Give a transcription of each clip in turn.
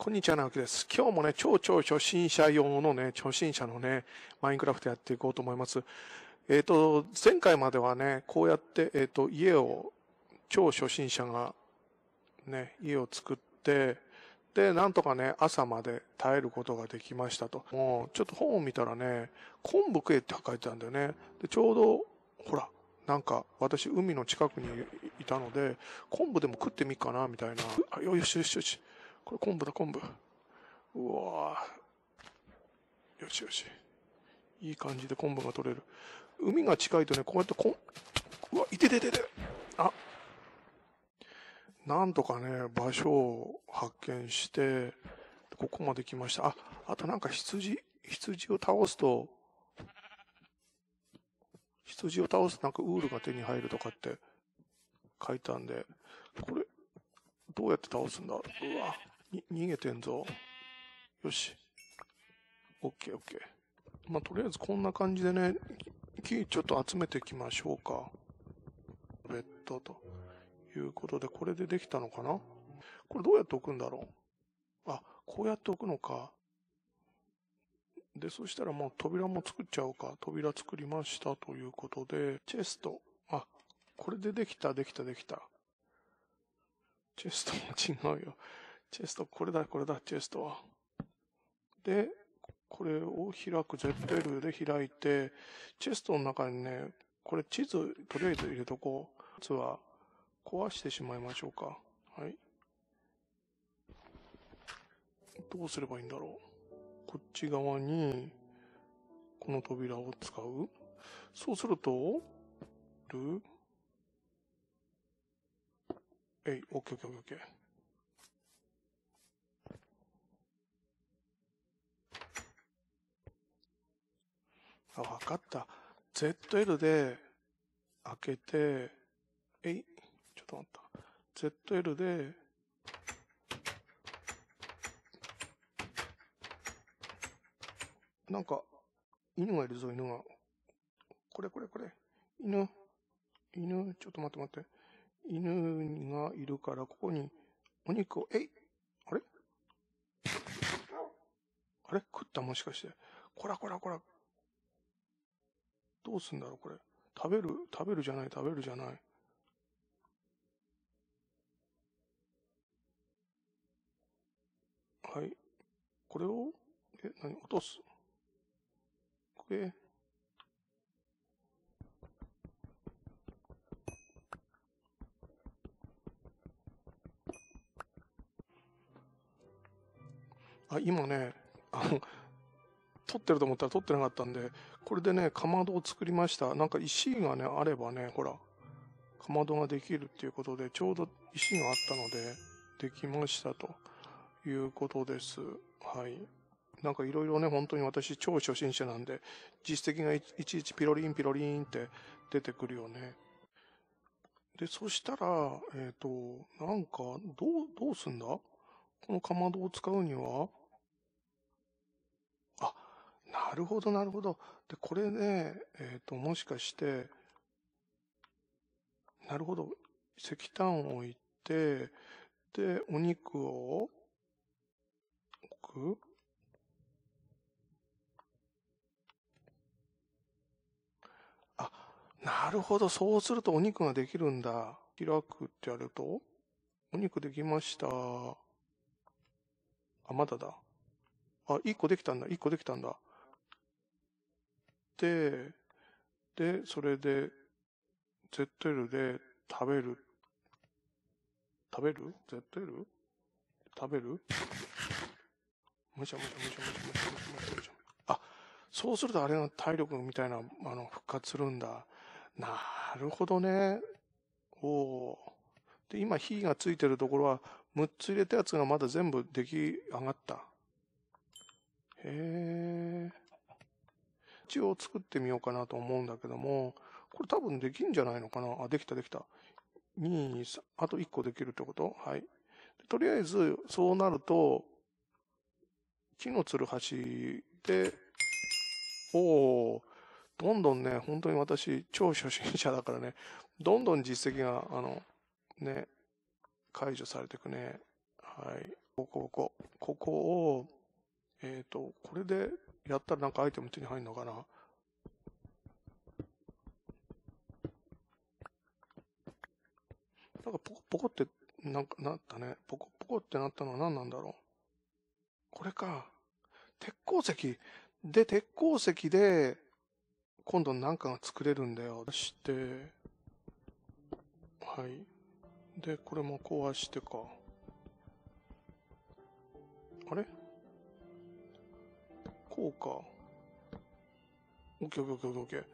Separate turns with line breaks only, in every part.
こんにちは、直樹です。今日もね、超超初心者用のね、初心者のね、マインクラフトやっていこうと思います。えっ、と、前回まではね、こうやって、えっ、と、家を、超初心者が、ね、家を作って、で、なんとかね、朝まで耐えることができましたと。もう、ちょっと本を見たらね、昆布食えって書いてあるんだよね。で、ちょうど、ほら、なんか、私、海の近くにいたので、昆布でも食ってみっかな、みたいな。あ、よしよしよし。これ昆布だ、昆布。うわぁ。よしよし。いい感じで昆布が取れる。海が近いとね、こうやってこん、うわ、いてててて。あ。なんとかね、場所を発見して、ここまで来ました。あ、あとなんか羊、羊を倒すと、羊を倒すとなんかウールが手に入るとかって書いたんで、これ、どうやって倒すんだ？うわ、逃げてんぞ。よし。オッケーオッケー。まあ、とりあえずこんな感じでね、木ちょっと集めていきましょうか。ベッドということで、これでできたのかな？これどうやって置くんだろう？あ、こうやって置くのか。で、そしたらもう扉も作っちゃおうか。扉作りましたということで、チェスト。あ、これでできた、できた、できた。チェストも違うよ。チェスト、これだ、これだ、チェストは。で、これを開く、ZL で開いて、チェストの中にね、これ地図、とりあえず入れとこう。まずは、壊してしまいましょうか。はい。どうすればいいんだろう。こっち側に、この扉を使う。そうすると、る、えい、オッケーオッケーオッケーオッケー。あ、わかった。ZL で開けて、えい、ちょっと待った。ZL で、なんか、犬がいるぞ、犬が。これこれこれ。犬。犬、ちょっと待って待って。犬がいるから、ここにお肉を、えいあれ？あれ？食った？もしかして。こらこらこら。どうすんだろう、これ。食べる、食べるじゃない、食べるじゃない。はい。これを、え、何？落とす？これ。あ、今ね、あの、撮ってると思ったら撮ってなかったんで、これでね、かまどを作りました。なんか石がね、あればね、ほら、かまどができるっていうことで、ちょうど石があったので、できましたということです。はい。なんかいろいろね、本当に私超初心者なんで、実績がいちいちピロリンピロリンって出てくるよね。で、そしたら、えっ、と、なんか、どう、どうすんだ？このかまどを使うには、なるほど、なるほど。で、これね、えっ、と、もしかして、なるほど。石炭を置いて、で、お肉を置くあ、なるほど。そうするとお肉ができるんだ。開くってやると、お肉できました。あ、まだだ。あ、一個できたんだ。一個できたんだ。で、で、それで、ZL で食べる。食べる ?ZL? 食べる？むしゃむしゃむしゃむしゃむしゃむしゃむしゃ。あ、そうするとあれが体力みたいな、あの、復活するんだ。なるほどね。おお。で、今火がついてるところは、6つ入れたやつがまだ全部出来上がった。へえ。一応作ってみようかなと思うんだけども、これ多分できんじゃないのかな？あ、できたできた。2、3、あと1個できるってこと？はい。とりあえず、そうなると、木のつるはしで、おおどんどんね、本当に私、超初心者だからね、どんどん実績が、あの、ね、解除されていくね。はい。ここ、ここ、ここを、えっ、と、これでやったらなんかアイテム手に入るのかな？なんかポコポコってなんかなったね。ポコポコってなったのは何なんだろう？これか。鉄鉱石。で、鉄鉱石で、今度なんかが作れるんだよ。出して、はい。で、これも壊してか。あれ？こうか。オッケーオッケーオッケーオッケー。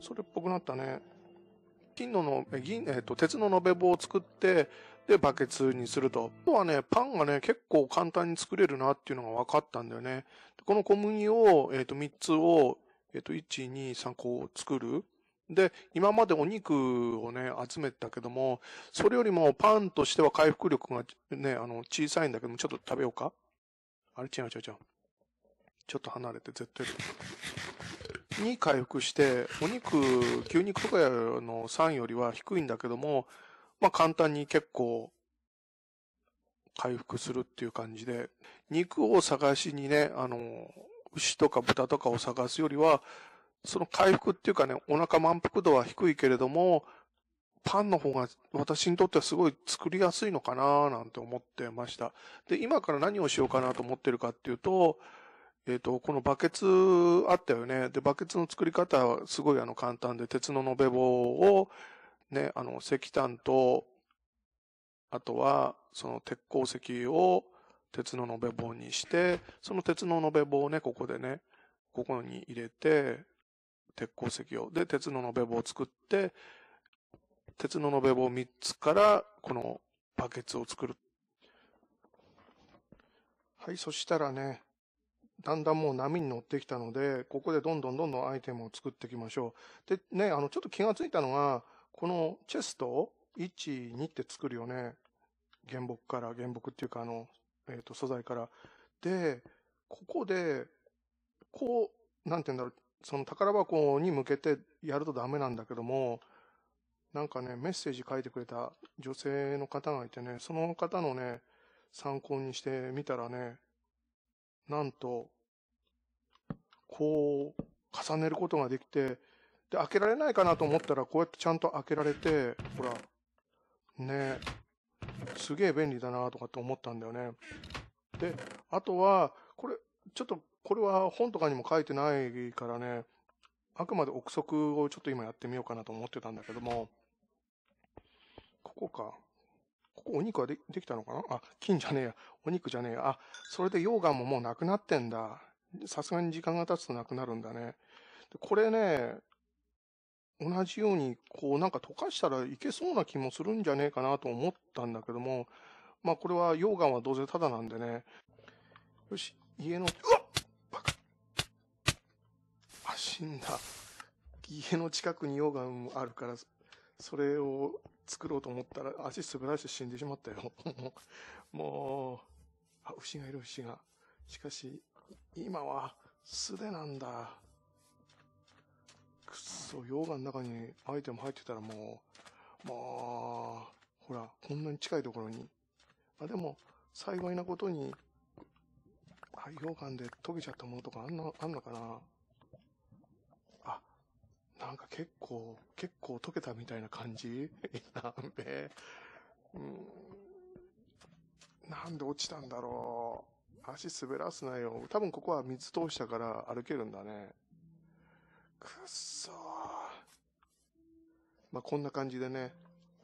それっぽくなったね。金のの、銀、えっ、と、鉄の延べ棒を作って、で、バケツにすると。あとはね、パンがね、結構簡単に作れるなっていうのが分かったんだよね。この小麦を、えっ、と、3つを、えっ、と、1、2、3個作る。で、今までお肉をね、集めてたけども、それよりもパンとしては回復力がね、あの、小さいんだけども、ちょっと食べようか。あれ？違う違う違う。ちょっと離れて絶対。に回復して、お肉、牛肉とかの3よりは低いんだけども、まあ簡単に結構回復するっていう感じで、肉を探しにね、あの、牛とか豚とかを探すよりは、その回復っていうかね、お腹満腹度は低いけれども、パンの方が私にとってはすごい作りやすいのかななんて思ってました。で、今から何をしようかなと思ってるかっていうと、えっ、ー、と、このバケツあったよね。で、バケツの作り方はすごいあの簡単で、鉄の延べ棒を、ね、あの、石炭と、あとは、その鉄鉱石を鉄の延べ棒にして、その鉄の延べ棒をね、ここでね、ここに入れて、鉄鉱石を。で、鉄の延べ棒を作って、鉄の延べ棒3つから、このバケツを作る。はい、そしたらね、だんだんもう波に乗ってきたので、ここでどんどんどんどんアイテムを作っていきましょう。で、ね、あの、ちょっと気がついたのが、このチェスト、1、2って作るよね。原木から、原木っていうかあの、えっ、ー、と、素材から。で、ここで、こう、なんて言うんだろう、その宝箱に向けてやるとダメなんだけども、なんかね、メッセージ書いてくれた女性の方がいてね、その方のね、参考にしてみたらね、なんと、こう、重ねることができて、で、開けられないかなと思ったら、こうやってちゃんと開けられて、ほら、ね、すげえ便利だなとかって思ったんだよね。で、あとは、これ、ちょっと、これは本とかにも書いてないからね、あくまで憶測をちょっと今やってみようかなと思ってたんだけども、ここか。ここお肉はでできたのかな？あ、金じゃねえや。お肉じゃねえや。あ、それで溶岩ももうなくなってんだ。さすがに時間が経つとなくなるんだね。でこれね、同じように、こうなんか溶かしたらいけそうな気もするんじゃねえかなと思ったんだけども、まあこれは溶岩はどうせただなんでね。よし、家の、うわっバカあ、死んだ。家の近くに溶岩あるから、それを作ろうと思ったら足滑らして死んでしまったよ。もう、あ、牛がいる牛が。しかし、今は素手なんだ。くっそ、溶岩の中にアイテム入ってたらもう、まあ、ほら、こんなに近いところに。あ、でも、幸いなことに、あ、溶岩で溶けちゃったものとかあんな、あんのかな、なんか結構、結構溶けたみたいな感じ？なんで、うん、なんで落ちたんだろう。足滑らすなよ。多分ここは水通したから歩けるんだね。くっそー。まあ、こんな感じでね。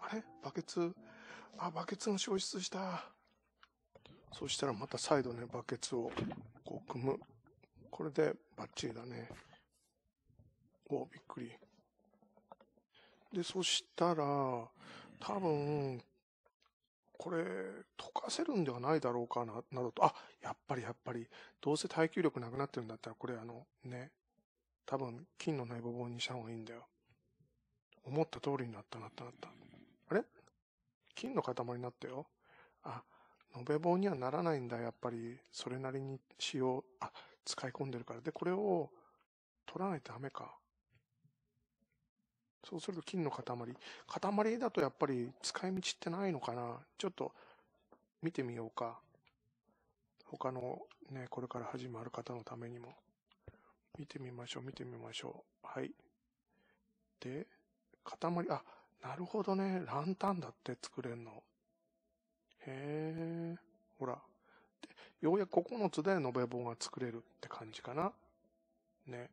あれ？バケツ？あ、バケツが消失した。そしたらまた再度ね、バケツをこう組む。これでバッチリだね。お、びっくり。で、そしたら、多分、これ、溶かせるんではないだろうかな、などと。あ、やっぱりやっぱり、どうせ耐久力なくなってるんだったら、これあの、ね、多分、金の内部棒にした方がいいんだよ。思った通りになったなったなった。あれ？金の塊になったよ。あ、延べ棒にはならないんだ、やっぱり。それなりに使用、あ、使い込んでるから。で、これを取らないとダメか。そうすると金の塊。塊だとやっぱり使い道ってないのかなちょっと見てみようか。他のね、これから始まる方のためにも。見てみましょう、見てみましょう。はい。で、塊、あ、なるほどね。ランタンだって作れんの。へえ。ほら。でようやく9つで延べ棒が作れるって感じかな。ね。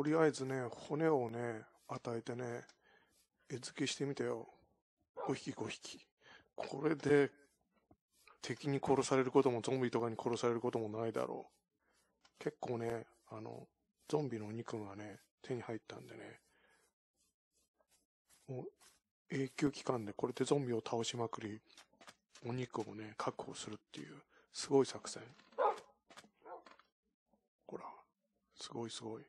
とりあえずね、骨をね、与えてね、絵付けしてみてよ。5匹5匹。これで、敵に殺されることもゾンビとかに殺されることもないだろう。結構ね、あの、ゾンビのお肉がね、手に入ったんでね、もう、永久期間でこれでゾンビを倒しまくり、お肉をね、確保するっていう、すごい作戦。ほら、すごいすごい。